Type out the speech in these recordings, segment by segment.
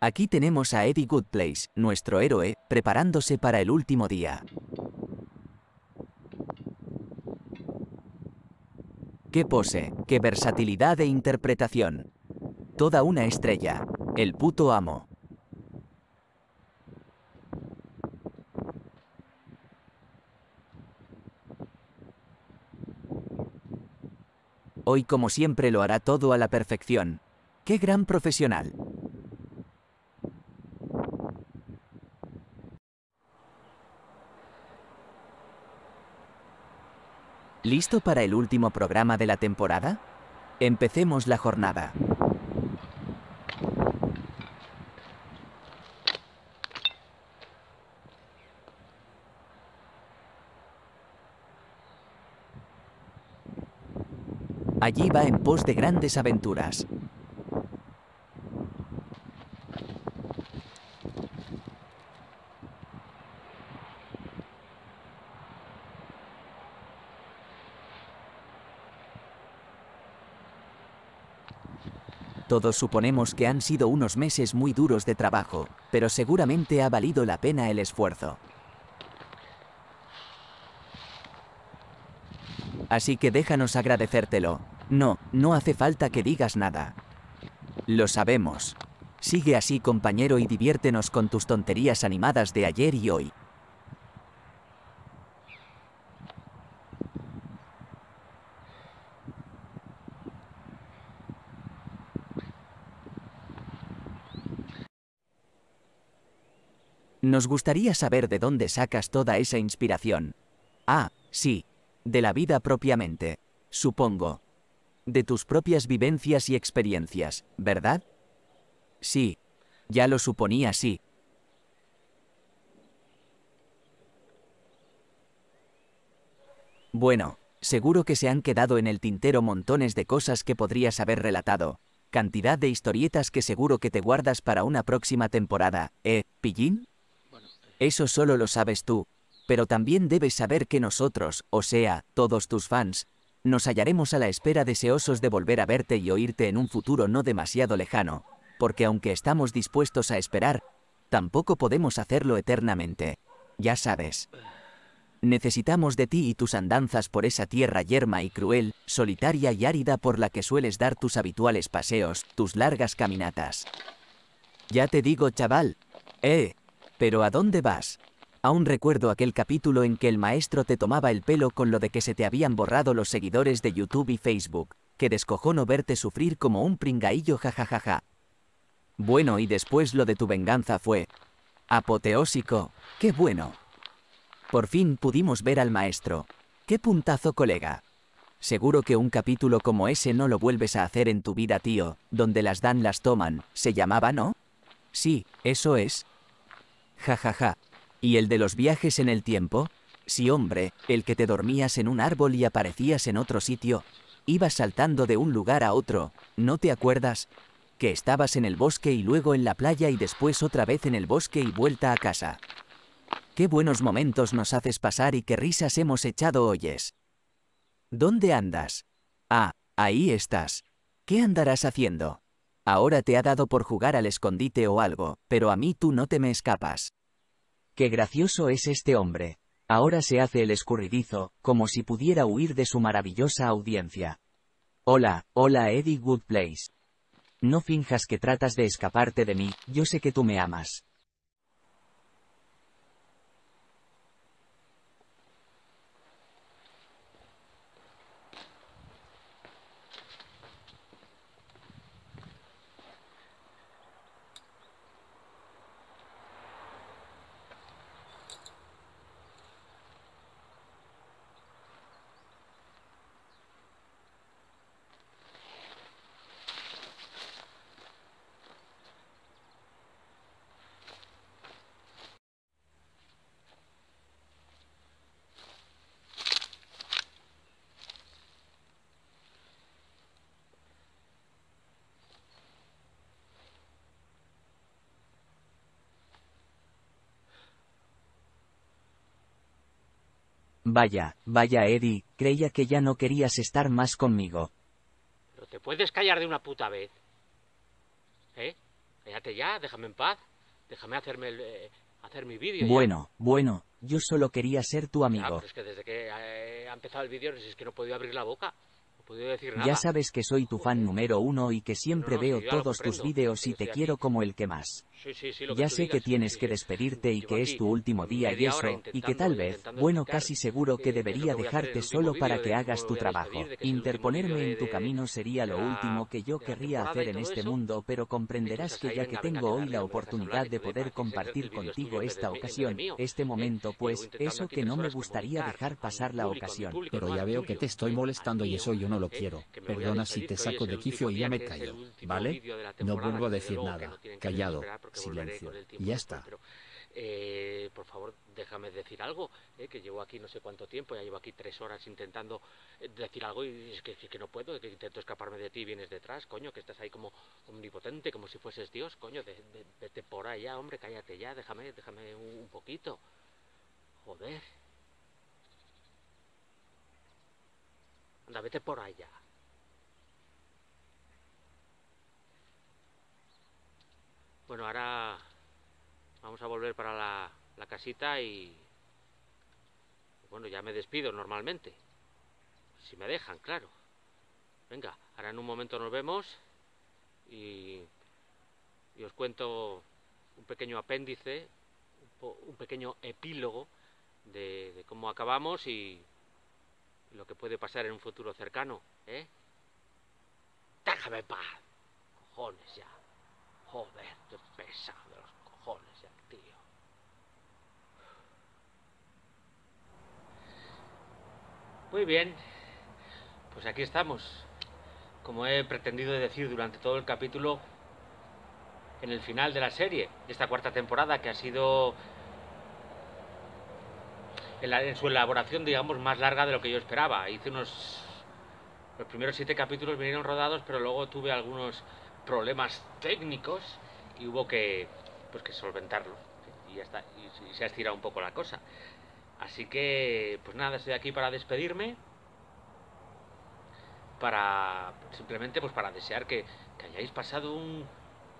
Aquí tenemos a Eddie Goodplace, nuestro héroe, preparándose para el último día. ¡Qué pose! ¡Qué versatilidad e interpretación! Toda una estrella. El puto amo. Hoy como siempre lo hará todo a la perfección. ¡Qué gran profesional! ¿Listo para el último programa de la temporada? Empecemos la jornada. Allí va en pos de grandes aventuras. Todos suponemos que han sido unos meses muy duros de trabajo, pero seguramente ha valido la pena el esfuerzo. Así que déjanos agradecértelo. No, no hace falta que digas nada. Lo sabemos. Sigue así compañero y diviértenos con tus tonterías animadas de ayer y hoy. Nos gustaría saber de dónde sacas toda esa inspiración. Ah, sí, de la vida propiamente, supongo. De tus propias vivencias y experiencias, ¿verdad? Sí, ya lo suponía, sí. Bueno, seguro que se han quedado en el tintero montones de cosas que podrías haber relatado, cantidad de historietas que seguro que te guardas para una próxima temporada, ¿eh, pillín? Eso solo lo sabes tú, pero también debes saber que nosotros, o sea, todos tus fans, nos hallaremos a la espera deseosos de volver a verte y oírte en un futuro no demasiado lejano, porque aunque estamos dispuestos a esperar, tampoco podemos hacerlo eternamente. Ya sabes. Necesitamos de ti y tus andanzas por esa tierra yerma y cruel, solitaria y árida por la que sueles dar tus habituales paseos, tus largas caminatas. Ya te digo, chaval. Eh, pero ¿a dónde vas? Aún recuerdo aquel capítulo en que el maestro te tomaba el pelo con lo de que se te habían borrado los seguidores de YouTube y Facebook, que descojono verte sufrir como un pringaillo jajajaja. Bueno, y después lo de tu venganza fue... Apoteósico, qué bueno. Por fin pudimos ver al maestro. Qué puntazo, colega. Seguro que un capítulo como ese no lo vuelves a hacer en tu vida, tío, donde las dan las toman, se llamaba, ¿no? Sí, eso es, Ja, ja, ja. ¿Y el de los viajes en el tiempo? Sí, hombre, el que te dormías en un árbol y aparecías en otro sitio. Ibas saltando de un lugar a otro, ¿no te acuerdas? Que estabas en el bosque y luego en la playa y después otra vez en el bosque y vuelta a casa. Qué buenos momentos nos haces pasar y qué risas hemos echado hoyes. ¿Dónde andas? Ah, ahí estás. ¿Qué andarás haciendo? Ahora te ha dado por jugar al escondite o algo, pero a mí tú no te me escapas. Qué gracioso es este hombre. Ahora se hace el escurridizo, como si pudiera huir de su maravillosa audiencia. Hola, hola Eddie Goodplace. No finjas que tratas de escaparte de mí, yo sé que tú me amas. Vaya, vaya Eddie, creía que ya no querías estar más conmigo. ¿Pero te puedes callar de una puta vez? ¿Eh? Cállate ya, déjame en paz. Déjame hacerme el, eh, hacer mi vídeo. Bueno, bueno, yo solo quería ser tu amigo. pero es que desde que eh, ha empezado el vídeo es que no he podido abrir la boca. Ya sabes que soy tu fan número uno y que siempre veo todos tus vídeos y te quiero como el que más. Ya sé que tienes que despedirte y que es tu último día y eso, y que tal vez, bueno casi seguro que debería dejarte solo para que hagas tu trabajo. Interponerme en tu camino sería lo último que yo querría hacer en este mundo, pero comprenderás que ya que tengo hoy la oportunidad de poder compartir contigo esta ocasión, este momento pues, eso que no me gustaría dejar pasar la ocasión. Pero ya veo que te estoy molestando y eso yo no lo quiero. Perdona si te saco de quicio y ya me callo, ¿vale? No vuelvo a decir nada. Callado. Silencio. Y ya está. Eh, por favor, déjame decir algo, eh, que llevo aquí no sé cuánto tiempo, ya llevo aquí tres horas intentando eh, decir algo y es que, que no puedo, que intento escaparme de ti y vienes detrás, coño, que estás ahí como omnipotente, como si fueses Dios, coño, vete por allá, hombre, cállate ya, déjame, déjame un poquito. Joder. Anda, vete por allá. Bueno, ahora vamos a volver para la, casita y... Bueno, ya me despido normalmente. Si me dejan, claro. Venga, ahora en un momento nos vemos y, os cuento un pequeño apéndice, un, pequeño epílogo de, de cómo acabamos y, lo que puede pasar en un futuro cercano, ¿eh? Déjame paz. Cojones ya. Joder, qué pesado los cojones ya, tío. Muy bien. Pues aquí estamos. Como he pretendido decir durante todo el capítulo, en el final de la serie, de esta cuarta temporada, que ha sido en, su elaboración, digamos, más larga de lo que yo esperaba. Hice unos... Los primeros siete capítulos vinieron rodados, pero luego tuve algunos problemas técnicos y hubo que, pues, que solventarlo. Y ya y, se ha estirado un poco la cosa. Así que, pues nada, estoy aquí para despedirme. Para, simplemente, pues para desear que, hayáis pasado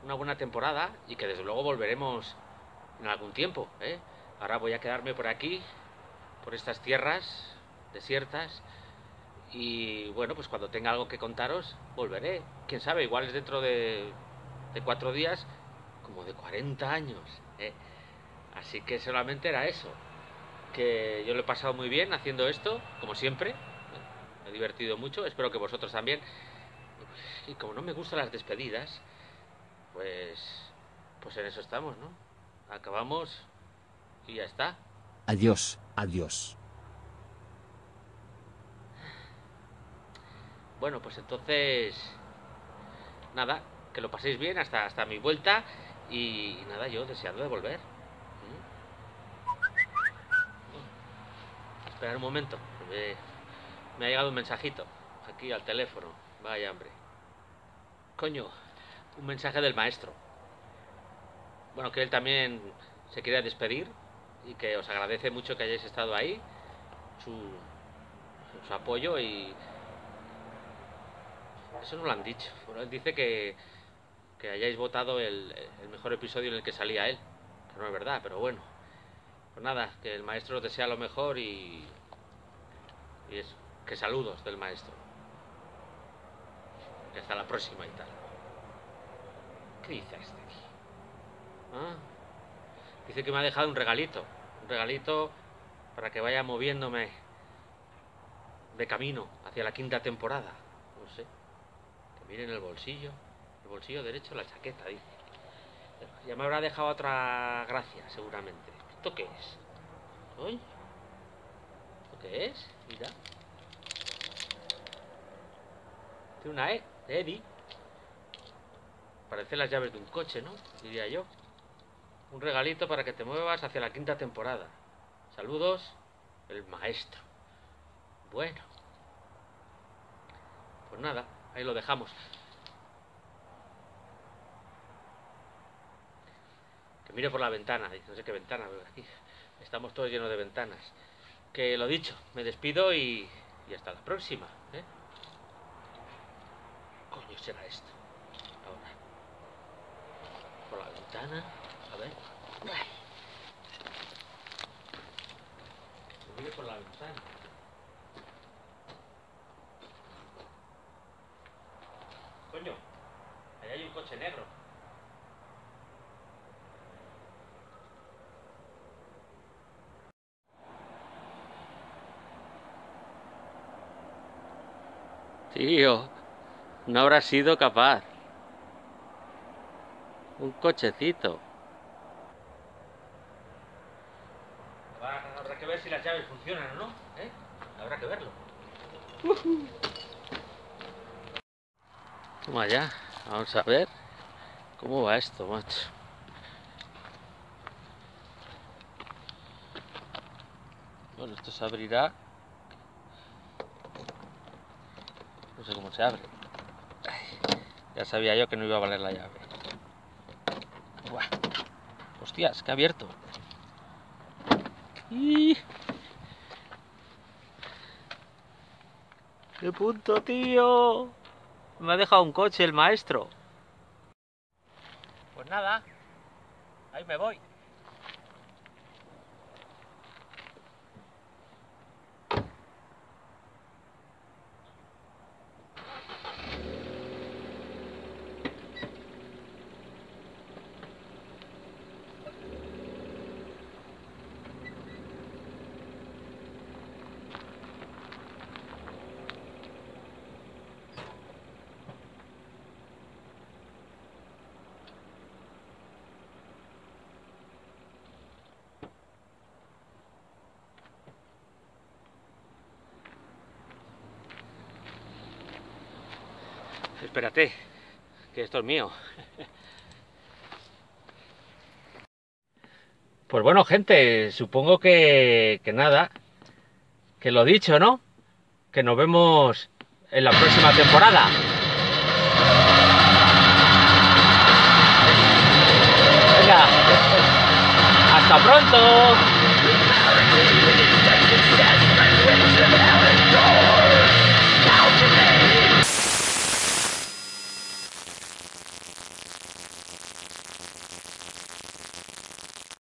una buena temporada y que desde luego volveremos en algún tiempo. ¿eh? Ahora voy a quedarme por aquí por estas tierras desiertas y bueno, pues cuando tenga algo que contaros, volveré. Quién sabe, igual es dentro de, de cuatro días, como de 40 años. ¿eh? Así que solamente era eso. Que yo lo he pasado muy bien haciendo esto, como siempre. Me he divertido mucho, espero que vosotros también. Y como no me gustan las despedidas, pues, pues en eso estamos, ¿no? Acabamos y ya está. Adiós, adiós. Bueno, pues entonces, nada, que lo paséis bien hasta, hasta mi vuelta y, nada, yo deseando de volver. ¿Mm? Esperar un momento, me, ha llegado un mensajito aquí al teléfono. Vaya hambre. Coño, un mensaje del maestro. Bueno, que él también se quería despedir y que os agradece mucho que hayáis estado ahí, su apoyo y... Eso no lo han dicho. Él dice que, que hayáis votado el, el, mejor episodio en el que salía él. Que no es verdad, pero bueno. Pues nada, que el maestro os desea lo mejor y... Y eso, que saludos del maestro. Que hasta la próxima y tal. ¿Qué dice este aquí? ¿Ah? Dice que me ha dejado un regalito regalito para que vaya moviéndome de camino hacia la quinta temporada. No sé. Miren el bolsillo. El bolsillo derecho, la chaqueta, dice. Ya me habrá dejado otra gracia, seguramente. ¿Esto qué es? ¿Esto qué es? Mira. Tiene una E, Eddie. Parecen las llaves de un coche, ¿no? Diría yo. Un regalito para que te muevas hacia la quinta temporada. Saludos, el maestro. Bueno. Pues nada, ahí lo dejamos. Que mire por la ventana, no sé qué ventana, aquí estamos todos llenos de ventanas. Que lo dicho, me despido y, hasta la próxima. ¿eh? Coño será esto. Ahora. por la ventana. A ver. Mire por la ventana. Coño, ahí hay un coche negro. Tío, no habrá sido capaz. Un cochecito. Habrá que ver si las llaves funcionan o no, ¿eh? Habrá que verlo. Toma ya, vamos a ver cómo va esto, macho. Bueno, esto se abrirá. No sé cómo se abre. ya sabía yo que no iba a valer la llave. Hostias, que ha abierto. ¡Qué punto, tío! Me ha dejado un coche el maestro. Pues nada, ahí me voy. Espérate, que esto es mío. Pues bueno, gente, supongo que, nada, que lo dicho, ¿no? Que nos vemos en la próxima temporada. Venga, hasta pronto.